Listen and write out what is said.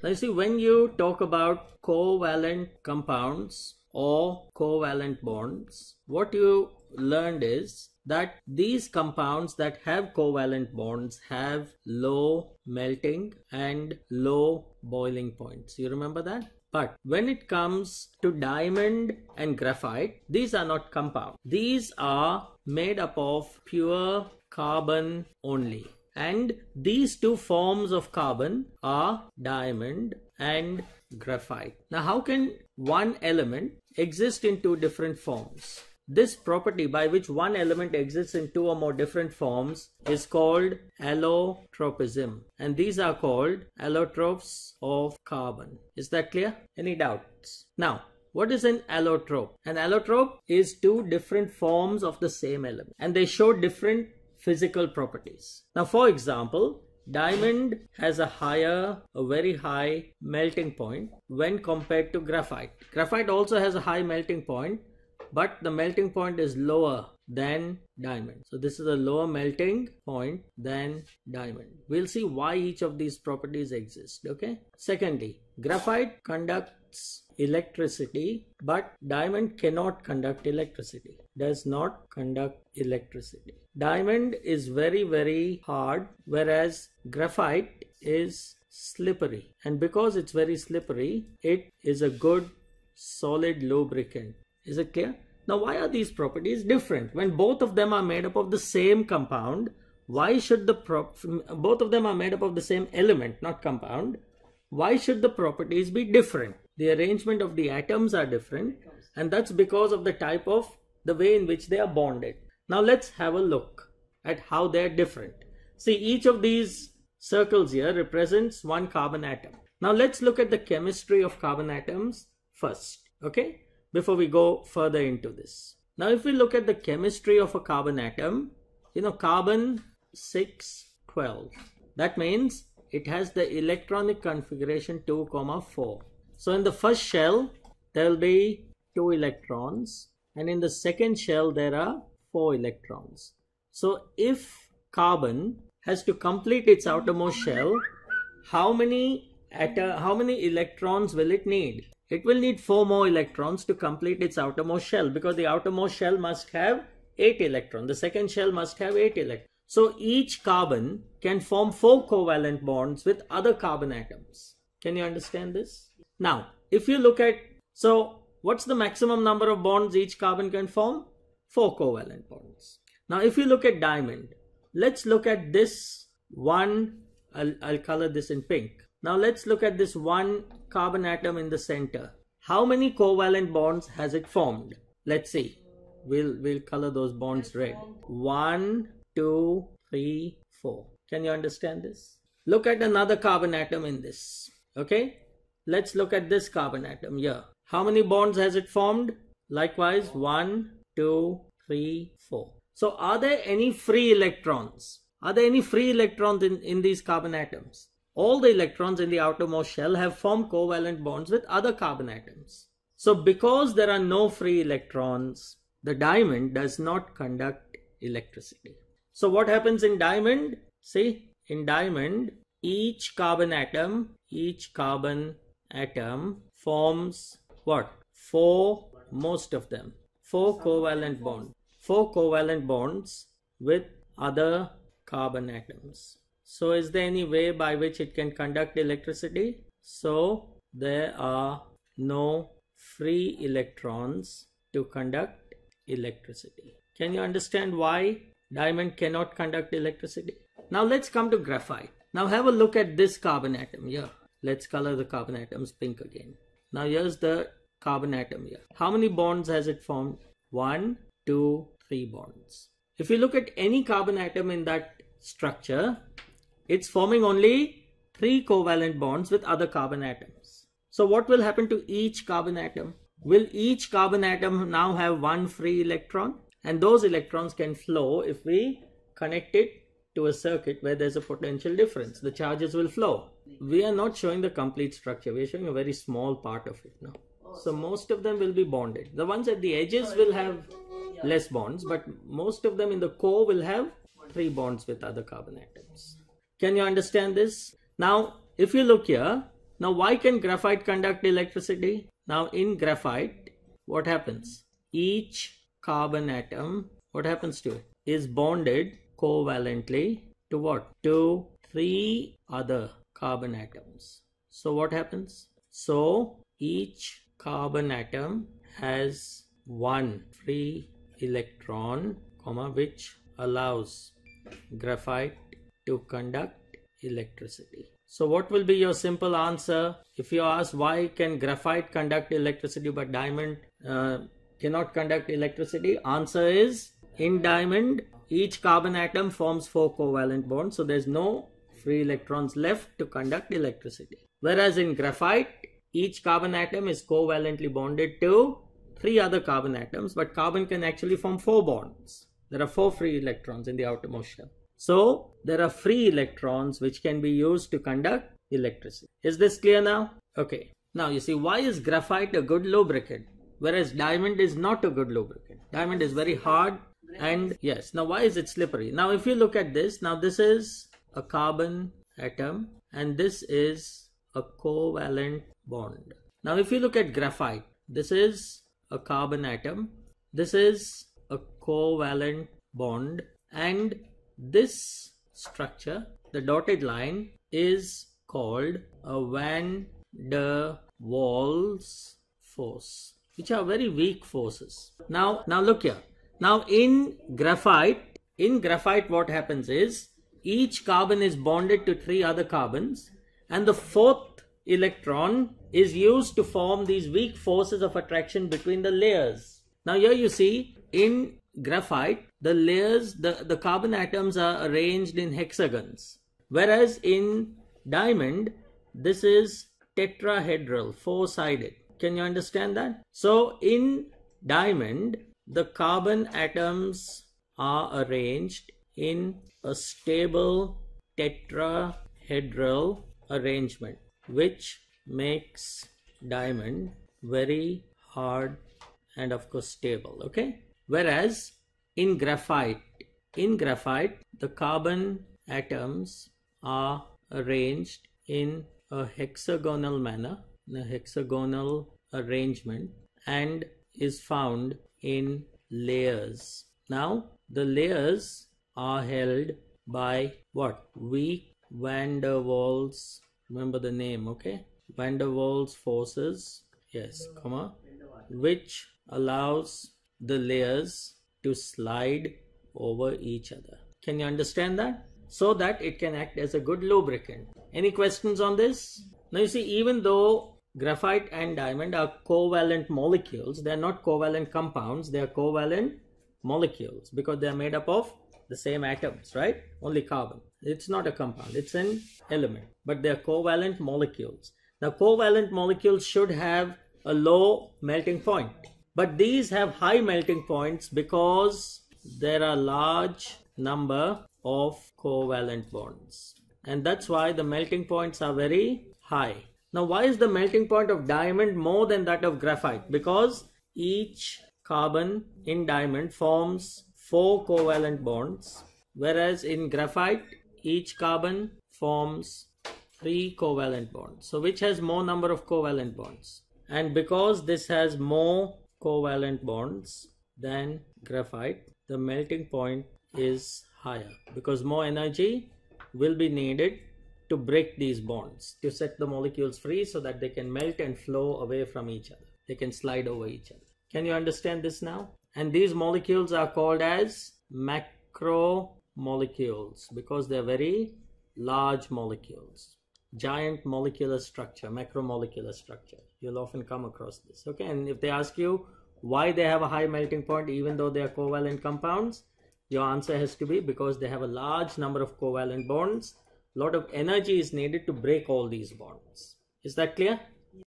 Now you see when you talk about covalent compounds or covalent bonds, what you learned is that these compounds that have covalent bonds have low melting and low boiling points. You remember that? But when it comes to diamond and graphite, these are not compound. These are made up of pure carbon only. And these two forms of carbon are diamond and graphite. Now, how can one element exist in two different forms? This property by which one element exists in two or more different forms is called allotropism and these are called allotropes of carbon. Is that clear? Any doubts? Now, what is an allotrope? An allotrope is two different forms of the same element and they show different physical properties. Now, for example, diamond has a higher, a very high melting point when compared to graphite. Graphite also has a high melting point but the melting point is lower than diamond. So this is a lower melting point than diamond. We'll see why each of these properties exist. Okay. Secondly, graphite conducts electricity, but diamond cannot conduct electricity. Does not conduct electricity. Diamond is very, very hard, whereas graphite is slippery. And because it's very slippery, it is a good solid lubricant. Is it clear? Now, why are these properties different? When both of them are made up of the same compound, why should the prop both of them are made up of the same element, not compound? Why should the properties be different? The arrangement of the atoms are different, and that's because of the type of the way in which they are bonded. Now, let's have a look at how they're different. See, each of these circles here represents one carbon atom. Now, let's look at the chemistry of carbon atoms first. Okay before we go further into this. Now, if we look at the chemistry of a carbon atom, you know, carbon 6, 12. That means it has the electronic configuration 2, comma 4. So, in the first shell, there will be 2 electrons and in the second shell, there are 4 electrons. So, if carbon has to complete its outermost shell, how many, how many electrons will it need? It will need 4 more electrons to complete its outermost shell because the outermost shell must have 8 electrons. The second shell must have 8 electrons. So each carbon can form 4 covalent bonds with other carbon atoms. Can you understand this? Now, if you look at, so what's the maximum number of bonds each carbon can form? 4 covalent bonds. Now, if you look at diamond, let's look at this one, I'll, I'll color this in pink. Now let's look at this one carbon atom in the center. How many covalent bonds has it formed? Let's see. We'll, we'll color those bonds red. One, two, three, four. Can you understand this? Look at another carbon atom in this. Okay. Let's look at this carbon atom here. How many bonds has it formed? Likewise, one, two, three, four. So are there any free electrons? Are there any free electrons in, in these carbon atoms? All the electrons in the outermost shell have formed covalent bonds with other carbon atoms. So because there are no free electrons, the diamond does not conduct electricity. So what happens in diamond? See, in diamond, each carbon atom, each carbon atom forms what? Four, most of them, four covalent bonds. Four covalent bonds with other carbon atoms. So is there any way by which it can conduct electricity? So there are no free electrons to conduct electricity. Can you understand why diamond cannot conduct electricity? Now let's come to graphite. Now have a look at this carbon atom here. Let's color the carbon atoms pink again. Now here's the carbon atom here. How many bonds has it formed? One, two, three bonds. If you look at any carbon atom in that structure, it's forming only three covalent bonds with other carbon atoms. So what will happen to each carbon atom? Will each carbon atom now have one free electron? And those electrons can flow if we connect it to a circuit where there's a potential difference. The charges will flow. We are not showing the complete structure. We are showing a very small part of it now. So most of them will be bonded. The ones at the edges will have less bonds, but most of them in the core will have three bonds with other carbon atoms. Can you understand this? Now, if you look here, Now, why can graphite conduct electricity? Now, in graphite, what happens? Each carbon atom, what happens to it? Is bonded covalently to what? To three other carbon atoms. So, what happens? So, each carbon atom has one free electron, comma, which allows graphite to conduct electricity. So what will be your simple answer if you ask why can graphite conduct electricity but diamond uh, cannot conduct electricity? Answer is in diamond each carbon atom forms four covalent bonds so there's no free electrons left to conduct electricity. Whereas in graphite each carbon atom is covalently bonded to three other carbon atoms but carbon can actually form four bonds. There are four free electrons in the outermost shell. So there are free electrons which can be used to conduct electricity. Is this clear now? Okay. Now you see why is graphite a good lubricant whereas diamond is not a good lubricant. Diamond is very hard and yes. Now why is it slippery? Now if you look at this, now this is a carbon atom and this is a covalent bond. Now if you look at graphite, this is a carbon atom, this is a covalent bond and this structure, the dotted line, is called a van der Waals force, which are very weak forces. Now, now look here. Now in graphite, in graphite what happens is each carbon is bonded to three other carbons and the fourth electron is used to form these weak forces of attraction between the layers. Now here you see in graphite, the layers, the, the carbon atoms are arranged in hexagons. Whereas in diamond, this is tetrahedral, four-sided. Can you understand that? So in diamond, the carbon atoms are arranged in a stable tetrahedral arrangement, which makes diamond very hard and of course stable okay Whereas in graphite, in graphite, the carbon atoms are arranged in a hexagonal manner, in a hexagonal arrangement and is found in layers. Now, the layers are held by what? Weak van der Waals. Remember the name, okay? Van der Waals forces, yes, comma, which allows the layers to slide over each other. Can you understand that? So that it can act as a good lubricant. Any questions on this? Now you see, even though graphite and diamond are covalent molecules, they are not covalent compounds, they are covalent molecules because they are made up of the same atoms, right? Only carbon. It's not a compound, it's an element, but they are covalent molecules. Now, covalent molecules should have a low melting point but these have high melting points because there are large number of covalent bonds. And that's why the melting points are very high. Now, why is the melting point of diamond more than that of graphite? Because each carbon in diamond forms four covalent bonds, whereas in graphite, each carbon forms three covalent bonds. So, which has more number of covalent bonds? And because this has more covalent bonds than graphite, the melting point is higher because more energy will be needed to break these bonds to set the molecules free so that they can melt and flow away from each other. They can slide over each other. Can you understand this now? And these molecules are called as macromolecules because they're very large molecules. Giant molecular structure, macromolecular structure. You'll often come across this okay? And if they ask you why they have a high melting point even though they are covalent compounds your answer has to be because they have a large number of covalent bonds. A lot of energy is needed to break all these bonds. Is that clear